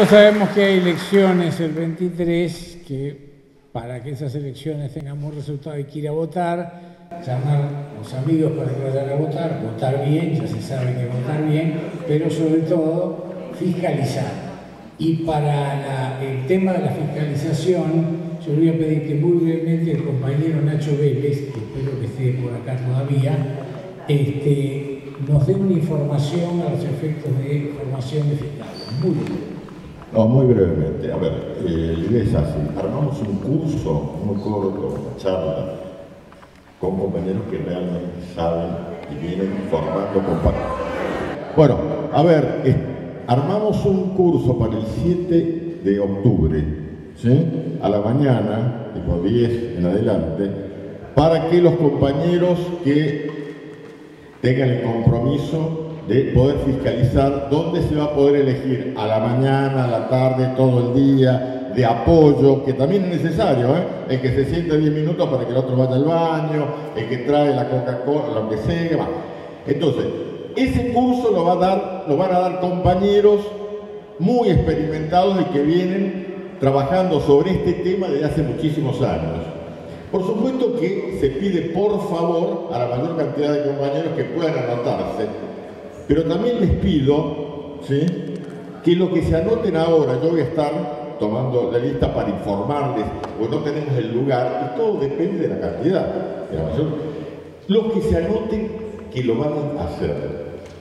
Todos sabemos que hay elecciones el 23, que para que esas elecciones tengan buen resultado hay que ir a votar, llamar a los amigos para que vayan a votar, votar bien, ya se sabe que votar bien, pero sobre todo fiscalizar. Y para el tema de la fiscalización, yo voy a pedir que muy brevemente el compañero Nacho Vélez, que espero que esté por acá todavía, este, nos dé una información a los efectos de formación de fiscales. Muy bien. No, muy brevemente. A ver, eh, es así. Armamos un curso muy corto, una charla, con compañeros que realmente saben y vienen formando compañeros. Bueno, a ver, Armamos un curso para el 7 de octubre, ¿sí? a la mañana, tipo 10 en adelante, para que los compañeros que tengan el compromiso de poder fiscalizar dónde se va a poder elegir a la mañana, a la tarde, todo el día, de apoyo, que también es necesario, ¿eh? el que se siente 10 minutos para que el otro vaya al baño, el que trae la Coca-Cola, lo que sea. Entonces, ese curso lo, va a dar, lo van a dar compañeros muy experimentados y que vienen trabajando sobre este tema desde hace muchísimos años. Por supuesto que se pide por favor a la mayor cantidad de compañeros que puedan anotarse, pero también les pido ¿sí? que lo que se anoten ahora, yo voy a estar tomando la lista para informarles, porque no tenemos el lugar, y todo depende de la cantidad. Los que se anoten que lo van a hacer,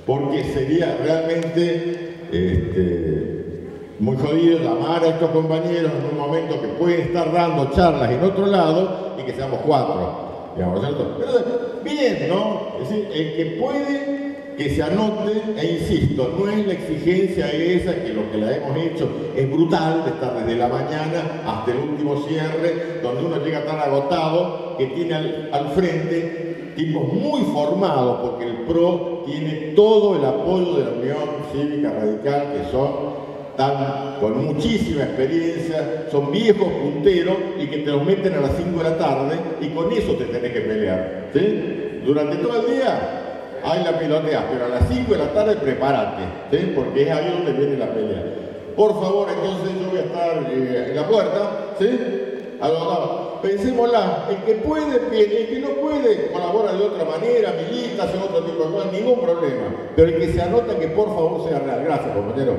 porque sería realmente este, muy jodido llamar a estos compañeros en un momento que pueden estar dando charlas en otro lado y que seamos cuatro. Digamos. Pero bien, ¿no? Es decir, el que puede que se anote, e insisto, no es la exigencia esa, que lo que la hemos hecho es brutal, de estar desde la mañana hasta el último cierre, donde uno llega tan agotado que tiene al, frente tipos muy formados, porque el PRO tiene todo el apoyo de la Unión Cívica Radical, que son con muchísima experiencia, son viejos punteros y que te los meten a las 5 de la tarde y con eso te tenés que pelear. ¿sí? Durante todo el día hay la pilotea, pero a las 5 de la tarde prepárate, ¿sí? porque es ahí donde viene la pelea. Por favor, entonces yo voy a estar eh, en la puerta, ¿sí? A los pensémosla, el que puede, el que no puede, colabora de otra manera, milita, hace otro tipo de cosas, ningún problema. Pero el que se anota que por favor sea real. Gracias, compañero.